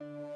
you